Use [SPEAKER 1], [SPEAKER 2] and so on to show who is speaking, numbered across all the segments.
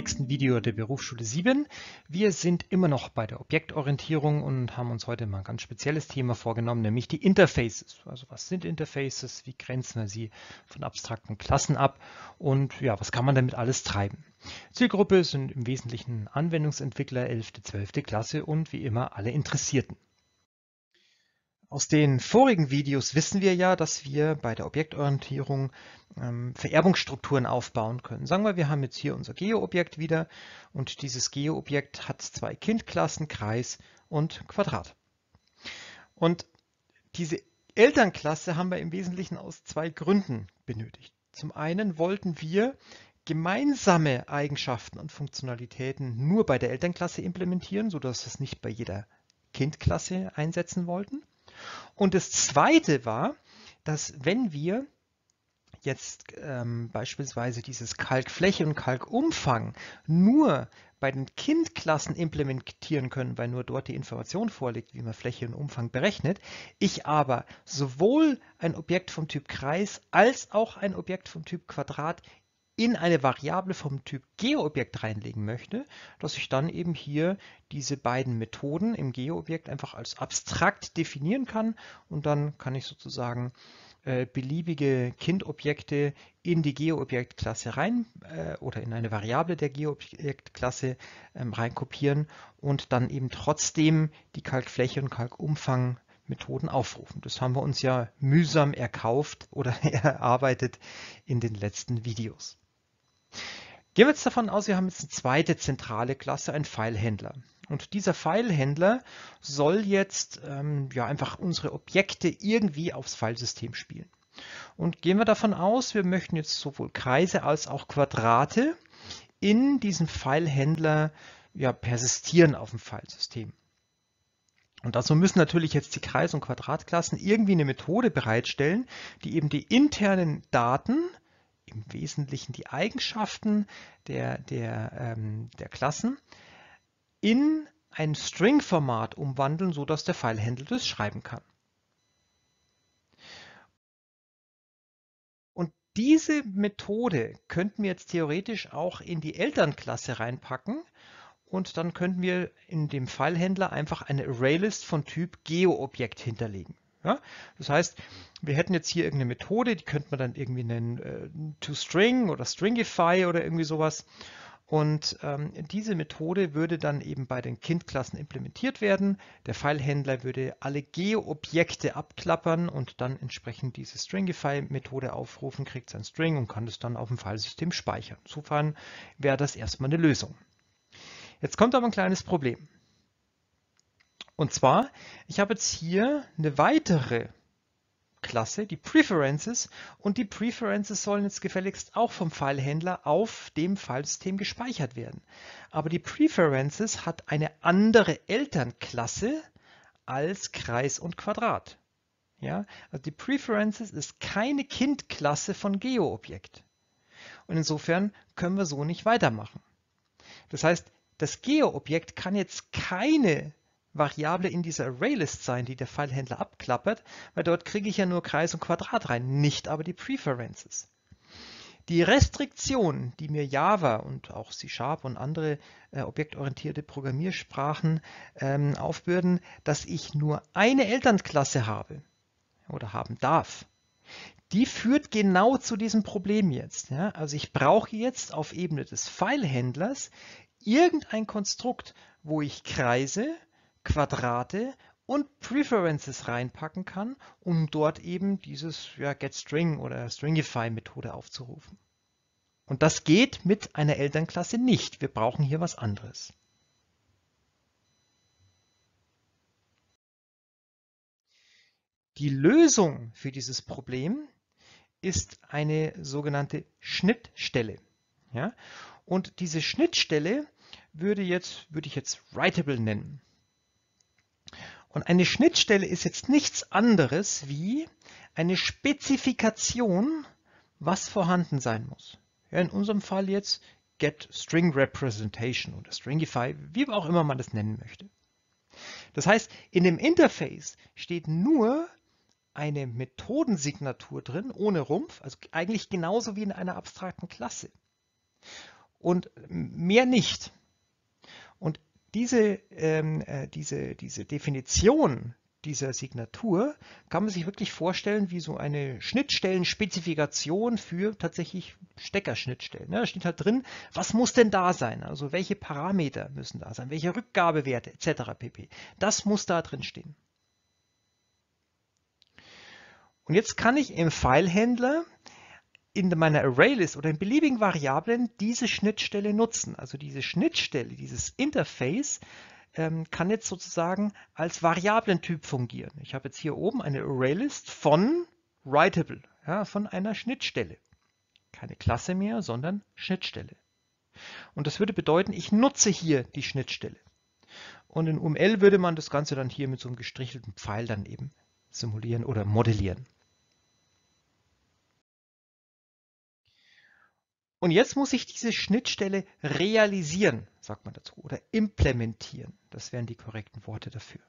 [SPEAKER 1] nächsten Video der Berufsschule 7. Wir sind immer noch bei der Objektorientierung und haben uns heute mal ein ganz spezielles Thema vorgenommen, nämlich die Interfaces. Also was sind Interfaces, wie grenzen wir sie von abstrakten Klassen ab und ja, was kann man damit alles treiben? Zielgruppe sind im Wesentlichen Anwendungsentwickler 11., 12. Klasse und wie immer alle Interessierten. Aus den vorigen Videos wissen wir ja, dass wir bei der Objektorientierung ähm, Vererbungsstrukturen aufbauen können. Sagen wir, wir haben jetzt hier unser Geo-Objekt wieder und dieses Geo-Objekt hat zwei Kindklassen, Kreis und Quadrat. Und diese Elternklasse haben wir im Wesentlichen aus zwei Gründen benötigt. Zum einen wollten wir gemeinsame Eigenschaften und Funktionalitäten nur bei der Elternklasse implementieren, sodass wir es nicht bei jeder Kindklasse einsetzen wollten. Und das Zweite war, dass wenn wir jetzt ähm, beispielsweise dieses Kalkfläche und Kalkumfang nur bei den Kindklassen implementieren können, weil nur dort die Information vorliegt, wie man Fläche und Umfang berechnet, ich aber sowohl ein Objekt vom Typ Kreis als auch ein Objekt vom Typ Quadrat in eine Variable vom Typ GeoObjekt reinlegen möchte, dass ich dann eben hier diese beiden Methoden im GeoObjekt einfach als abstrakt definieren kann und dann kann ich sozusagen äh, beliebige Kindobjekte in die GeoObjekt-Klasse rein äh, oder in eine Variable der GeoObjekt-Klasse ähm, reinkopieren und dann eben trotzdem die Kalkfläche und Kalkumfang Methoden aufrufen. Das haben wir uns ja mühsam erkauft oder erarbeitet in den letzten Videos. Gehen wir jetzt davon aus, wir haben jetzt eine zweite zentrale Klasse, einen Filehändler. Und dieser Filehändler soll jetzt ähm, ja, einfach unsere Objekte irgendwie aufs Filesystem spielen. Und gehen wir davon aus, wir möchten jetzt sowohl Kreise als auch Quadrate in diesem Filehändler ja, persistieren auf dem Filesystem. Und dazu müssen natürlich jetzt die Kreis- und Quadratklassen irgendwie eine Methode bereitstellen, die eben die internen Daten im Wesentlichen die Eigenschaften der, der, ähm, der Klassen in ein String-Format umwandeln, sodass der Filehändler das schreiben kann. Und diese Methode könnten wir jetzt theoretisch auch in die Elternklasse reinpacken und dann könnten wir in dem Filehändler einfach eine ArrayList von Typ GeoObjekt hinterlegen. Ja? Das heißt, wir hätten jetzt hier irgendeine Methode, die könnte man dann irgendwie nennen äh, toString oder Stringify oder irgendwie sowas. Und ähm, diese Methode würde dann eben bei den Kindklassen implementiert werden. Der Filehändler würde alle Geo-Objekte abklappern und dann entsprechend diese Stringify-Methode aufrufen, kriegt sein String und kann das dann auf dem Filesystem speichern. Insofern wäre das erstmal eine Lösung. Jetzt kommt aber ein kleines Problem. Und zwar, ich habe jetzt hier eine weitere Klasse, die Preferences, und die Preferences sollen jetzt gefälligst auch vom Filehändler auf dem Filesystem gespeichert werden. Aber die Preferences hat eine andere Elternklasse als Kreis und Quadrat. Ja, also die Preferences ist keine Kindklasse von GeoObjekt. Und insofern können wir so nicht weitermachen. Das heißt, das GeoObjekt kann jetzt keine Variable in dieser ArrayList sein, die der Filehändler abklappert, weil dort kriege ich ja nur Kreis und Quadrat rein, nicht aber die Preferences. Die Restriktion, die mir Java und auch C Sharp und andere äh, objektorientierte Programmiersprachen ähm, aufbürden, dass ich nur eine Elternklasse habe oder haben darf, die führt genau zu diesem Problem jetzt. Ja? Also ich brauche jetzt auf Ebene des Filehändlers irgendein Konstrukt, wo ich Kreise, Quadrate und Preferences reinpacken kann, um dort eben dieses ja, getString oder Stringify-Methode aufzurufen. Und das geht mit einer Elternklasse nicht. Wir brauchen hier was anderes. Die Lösung für dieses Problem ist eine sogenannte Schnittstelle. Ja? Und diese Schnittstelle würde, jetzt, würde ich jetzt Writable nennen. Und eine Schnittstelle ist jetzt nichts anderes wie eine Spezifikation, was vorhanden sein muss. Ja, in unserem Fall jetzt get string representation oder stringify, wie auch immer man das nennen möchte. Das heißt, in dem Interface steht nur eine Methodensignatur drin, ohne Rumpf, also eigentlich genauso wie in einer abstrakten Klasse. und mehr nicht. Und diese, ähm, äh, diese, diese Definition dieser Signatur kann man sich wirklich vorstellen wie so eine Schnittstellenspezifikation für tatsächlich Steckerschnittstellen. Da steht halt drin, was muss denn da sein? Also welche Parameter müssen da sein? Welche Rückgabewerte etc. pp. Das muss da drin stehen. Und jetzt kann ich im Filehändler in meiner ArrayList oder in beliebigen Variablen diese Schnittstelle nutzen. Also diese Schnittstelle, dieses Interface ähm, kann jetzt sozusagen als Variablentyp fungieren. Ich habe jetzt hier oben eine ArrayList von Writable, ja, von einer Schnittstelle. Keine Klasse mehr, sondern Schnittstelle. Und das würde bedeuten, ich nutze hier die Schnittstelle. Und in UML würde man das Ganze dann hier mit so einem gestrichelten Pfeil dann eben simulieren oder modellieren. Und jetzt muss ich diese Schnittstelle realisieren, sagt man dazu, oder implementieren. Das wären die korrekten Worte dafür.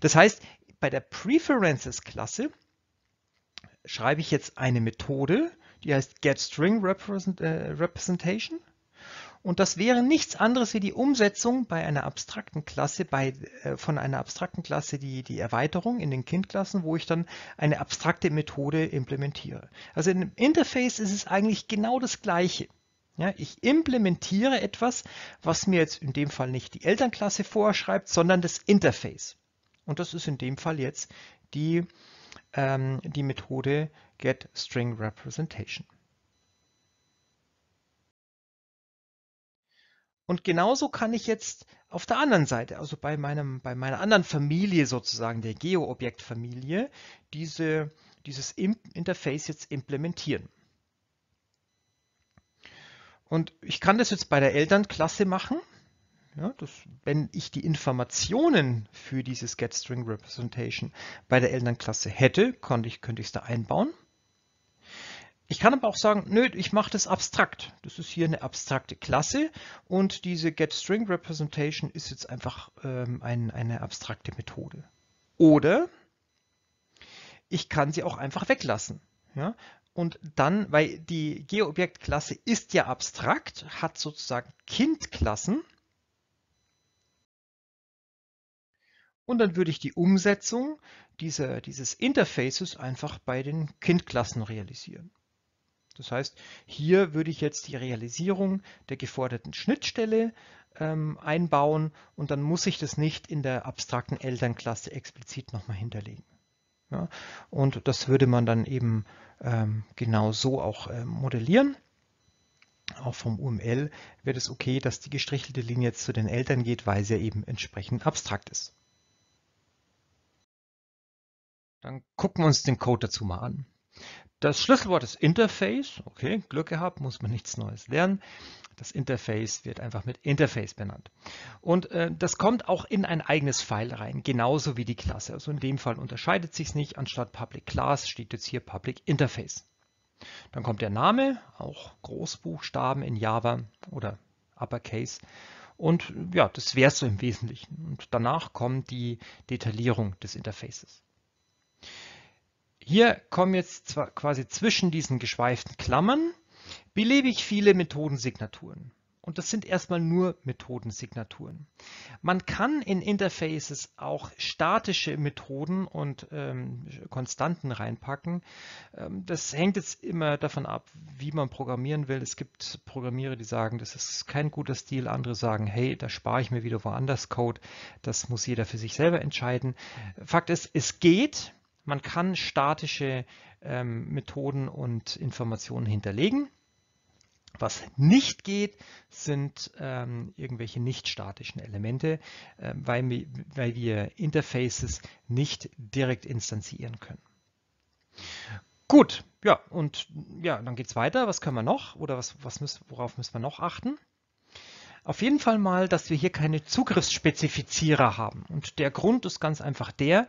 [SPEAKER 1] Das heißt, bei der Preferences-Klasse schreibe ich jetzt eine Methode, die heißt getStringRepresentation. Und das wäre nichts anderes wie die Umsetzung bei einer abstrakten Klasse, bei, äh, von einer abstrakten Klasse die, die Erweiterung in den Kindklassen, wo ich dann eine abstrakte Methode implementiere. Also im Interface ist es eigentlich genau das Gleiche. Ja, ich implementiere etwas, was mir jetzt in dem Fall nicht die Elternklasse vorschreibt, sondern das Interface. Und das ist in dem Fall jetzt die, ähm, die Methode getStringRepresentation. Und genauso kann ich jetzt auf der anderen Seite, also bei, meinem, bei meiner anderen Familie sozusagen, der Geo-Objektfamilie, diese, dieses Interface jetzt implementieren. Und ich kann das jetzt bei der Elternklasse machen. Ja, das, wenn ich die Informationen für dieses getStringRepresentation bei der Elternklasse hätte, konnte ich, könnte ich es da einbauen. Ich kann aber auch sagen, nö, ich mache das abstrakt. Das ist hier eine abstrakte Klasse und diese getStringRepresentation ist jetzt einfach ähm, ein, eine abstrakte Methode. Oder ich kann sie auch einfach weglassen. Ja? Und dann, weil die GeoObjekt-Klasse ist ja abstrakt, hat sozusagen Kindklassen. Und dann würde ich die Umsetzung dieser, dieses Interfaces einfach bei den Kindklassen realisieren. Das heißt, hier würde ich jetzt die Realisierung der geforderten Schnittstelle ähm, einbauen und dann muss ich das nicht in der abstrakten Elternklasse explizit nochmal hinterlegen. Ja, und das würde man dann eben ähm, genau so auch äh, modellieren. Auch vom UML wäre es okay, dass die gestrichelte Linie jetzt zu den Eltern geht, weil sie ja eben entsprechend abstrakt ist. Dann gucken wir uns den Code dazu mal an. Das Schlüsselwort ist Interface. Okay, Glück gehabt, muss man nichts Neues lernen. Das Interface wird einfach mit Interface benannt. Und äh, das kommt auch in ein eigenes File rein, genauso wie die Klasse. Also in dem Fall unterscheidet sich es nicht. Anstatt Public Class steht jetzt hier Public Interface. Dann kommt der Name, auch Großbuchstaben in Java oder Uppercase. Und ja, das wäre es so im Wesentlichen. Und danach kommt die Detaillierung des Interfaces. Hier kommen jetzt quasi zwischen diesen geschweiften Klammern beliebig viele Methodensignaturen. Und das sind erstmal nur Methodensignaturen. Man kann in Interfaces auch statische Methoden und ähm, Konstanten reinpacken. Ähm, das hängt jetzt immer davon ab, wie man programmieren will. Es gibt Programmierer, die sagen, das ist kein guter Stil. Andere sagen, hey, da spare ich mir wieder woanders Code. Das muss jeder für sich selber entscheiden. Fakt ist, es geht. Man kann statische ähm, Methoden und Informationen hinterlegen. Was nicht geht, sind ähm, irgendwelche nicht statischen Elemente, äh, weil, weil wir Interfaces nicht direkt instanzieren können. Gut, ja, und ja, dann geht es weiter. Was können wir noch oder was, was müssen, worauf müssen wir noch achten? Auf jeden Fall mal, dass wir hier keine Zugriffsspezifizierer haben. Und der Grund ist ganz einfach der,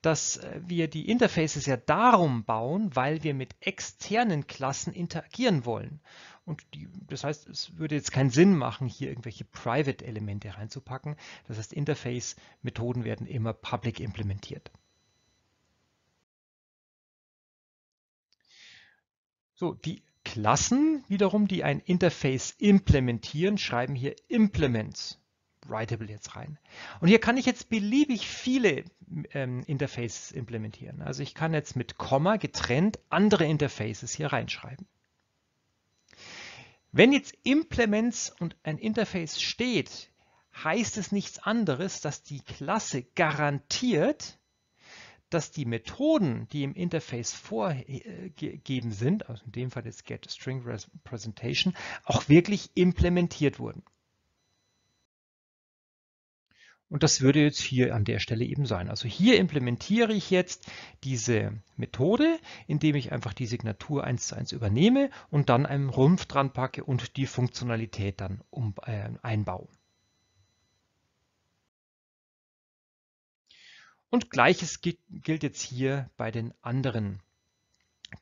[SPEAKER 1] dass äh, wir die Interfaces ja darum bauen, weil wir mit externen Klassen interagieren wollen. Und die, das heißt, es würde jetzt keinen Sinn machen, hier irgendwelche Private-Elemente reinzupacken. Das heißt, Interface-Methoden werden immer public implementiert. So, die Klassen wiederum, die ein Interface implementieren, schreiben hier Implements Writable jetzt rein. Und hier kann ich jetzt beliebig viele ähm, Interfaces implementieren. Also ich kann jetzt mit Komma getrennt andere Interfaces hier reinschreiben. Wenn jetzt Implements und ein Interface steht, heißt es nichts anderes, dass die Klasse garantiert, dass die Methoden, die im Interface vorgegeben sind, also in dem Fall jetzt getStringRepresentation, auch wirklich implementiert wurden. Und das würde jetzt hier an der Stelle eben sein. Also hier implementiere ich jetzt diese Methode, indem ich einfach die Signatur 1 zu 1 übernehme und dann einen Rumpf dran packe und die Funktionalität dann um, äh, einbaue. Und gleiches gilt jetzt hier bei den anderen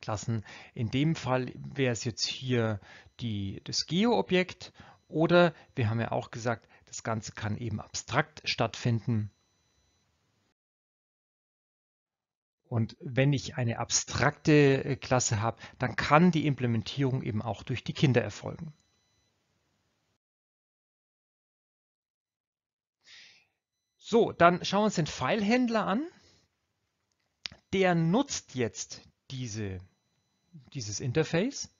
[SPEAKER 1] Klassen. In dem Fall wäre es jetzt hier die, das Geo-Objekt oder wir haben ja auch gesagt, das Ganze kann eben abstrakt stattfinden. Und wenn ich eine abstrakte äh, Klasse habe, dann kann die Implementierung eben auch durch die Kinder erfolgen. So, dann schauen wir uns den Filehändler an. Der nutzt jetzt diese, dieses Interface.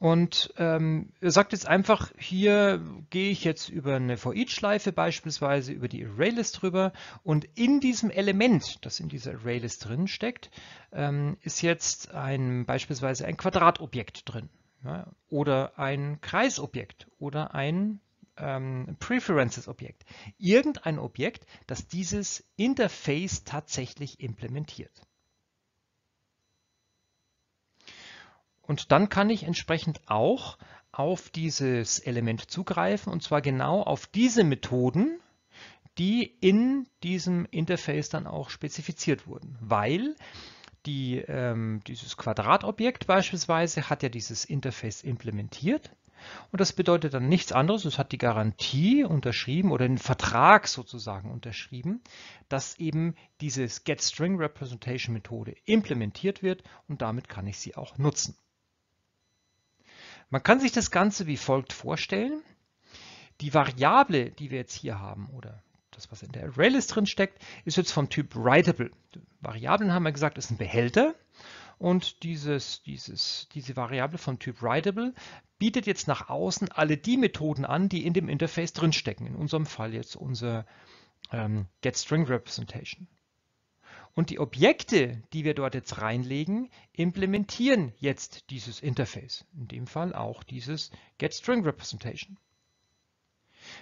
[SPEAKER 1] Und ähm, er sagt jetzt einfach, hier gehe ich jetzt über eine For-Each-Schleife beispielsweise, über die ArrayList drüber. Und in diesem Element, das in dieser ArrayList drin steckt, ähm, ist jetzt ein, beispielsweise ein Quadratobjekt drin. Ja, oder ein Kreisobjekt oder ein ähm, Preferences-Objekt. Irgendein Objekt, das dieses Interface tatsächlich implementiert. Und dann kann ich entsprechend auch auf dieses Element zugreifen und zwar genau auf diese Methoden, die in diesem Interface dann auch spezifiziert wurden, weil die, ähm, dieses Quadratobjekt beispielsweise hat ja dieses Interface implementiert und das bedeutet dann nichts anderes, es hat die Garantie unterschrieben oder den Vertrag sozusagen unterschrieben, dass eben diese getStringRepresentation Methode implementiert wird und damit kann ich sie auch nutzen. Man kann sich das Ganze wie folgt vorstellen. Die Variable, die wir jetzt hier haben, oder das, was in der ArrayList drin steckt, ist jetzt vom Typ Writable. Variablen haben wir gesagt, ist ein Behälter. Und dieses, dieses, diese Variable vom Typ Writable bietet jetzt nach außen alle die Methoden an, die in dem Interface drinstecken. In unserem Fall jetzt unser ähm, getStringRepresentation. Und die Objekte, die wir dort jetzt reinlegen, implementieren jetzt dieses Interface. In dem Fall auch dieses getStringRepresentation.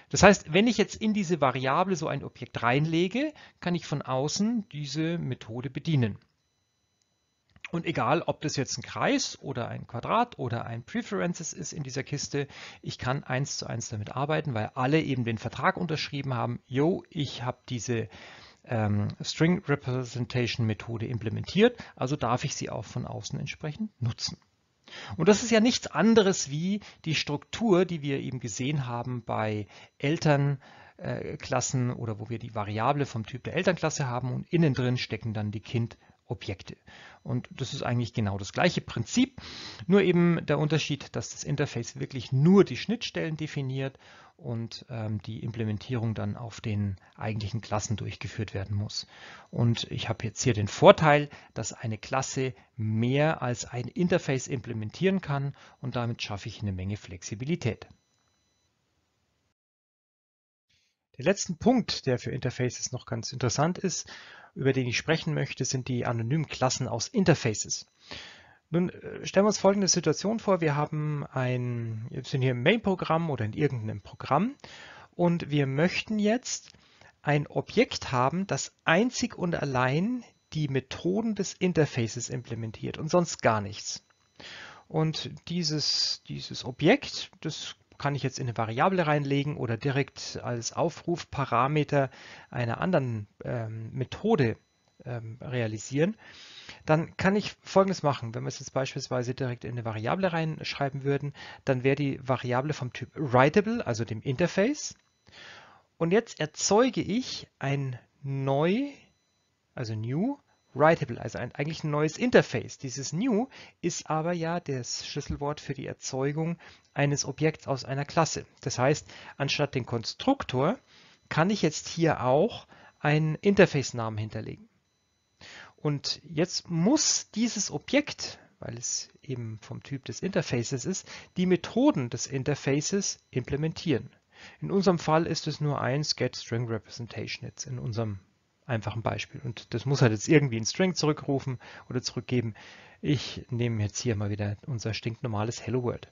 [SPEAKER 1] Das heißt, wenn ich jetzt in diese Variable so ein Objekt reinlege, kann ich von außen diese Methode bedienen. Und egal, ob das jetzt ein Kreis oder ein Quadrat oder ein Preferences ist in dieser Kiste, ich kann eins zu eins damit arbeiten, weil alle eben den Vertrag unterschrieben haben, yo, ich habe diese ähm, String Representation Methode implementiert, also darf ich sie auch von außen entsprechend nutzen. Und das ist ja nichts anderes wie die Struktur, die wir eben gesehen haben bei Elternklassen oder wo wir die Variable vom Typ der Elternklasse haben und innen drin stecken dann die Kind Objekte. Und das ist eigentlich genau das gleiche Prinzip, nur eben der Unterschied, dass das Interface wirklich nur die Schnittstellen definiert und ähm, die Implementierung dann auf den eigentlichen Klassen durchgeführt werden muss. Und ich habe jetzt hier den Vorteil, dass eine Klasse mehr als ein Interface implementieren kann und damit schaffe ich eine Menge Flexibilität. Der letzte Punkt, der für Interfaces noch ganz interessant ist, über den ich sprechen möchte, sind die anonymen Klassen aus Interfaces. Nun äh, stellen wir uns folgende Situation vor. Wir haben ein, wir sind hier im Main-Programm oder in irgendeinem Programm und wir möchten jetzt ein Objekt haben, das einzig und allein die Methoden des Interfaces implementiert und sonst gar nichts. Und dieses, dieses Objekt, das kann ich jetzt in eine Variable reinlegen oder direkt als Aufrufparameter einer anderen ähm, Methode ähm, realisieren, dann kann ich Folgendes machen. Wenn wir es jetzt beispielsweise direkt in eine Variable reinschreiben würden, dann wäre die Variable vom Typ Writable, also dem Interface. Und jetzt erzeuge ich ein neu, also new, Writable, also ein, eigentlich ein neues Interface. Dieses New ist aber ja das Schlüsselwort für die Erzeugung eines Objekts aus einer Klasse. Das heißt, anstatt den Konstruktor kann ich jetzt hier auch einen Interface-Namen hinterlegen. Und jetzt muss dieses Objekt, weil es eben vom Typ des Interfaces ist, die Methoden des Interfaces implementieren. In unserem Fall ist es nur ein getStringRepresentation jetzt in unserem einfachen Beispiel. Und das muss halt jetzt irgendwie ein String zurückrufen oder zurückgeben. Ich nehme jetzt hier mal wieder unser stinknormales Hello World.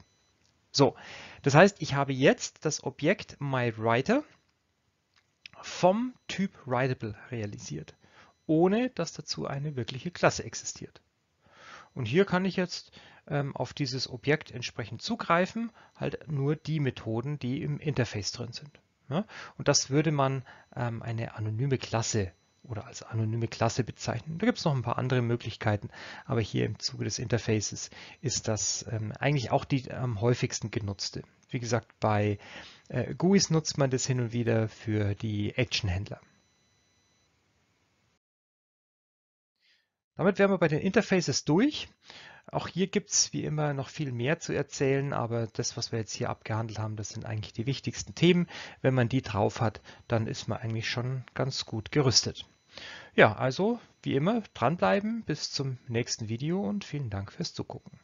[SPEAKER 1] So, das heißt, ich habe jetzt das Objekt myWriter vom Typ Writable realisiert, ohne dass dazu eine wirkliche Klasse existiert. Und hier kann ich jetzt ähm, auf dieses Objekt entsprechend zugreifen, halt nur die Methoden, die im Interface drin sind. Ja? Und das würde man ähm, eine anonyme Klasse oder als anonyme Klasse bezeichnen. Da gibt es noch ein paar andere Möglichkeiten, aber hier im Zuge des Interfaces ist das ähm, eigentlich auch die am häufigsten genutzte. Wie gesagt, bei äh, GUIs nutzt man das hin und wieder für die Action-Händler. Damit wären wir bei den Interfaces durch. Auch hier gibt es wie immer noch viel mehr zu erzählen, aber das, was wir jetzt hier abgehandelt haben, das sind eigentlich die wichtigsten Themen. Wenn man die drauf hat, dann ist man eigentlich schon ganz gut gerüstet. Ja, also wie immer dranbleiben bis zum nächsten Video und vielen Dank fürs Zugucken.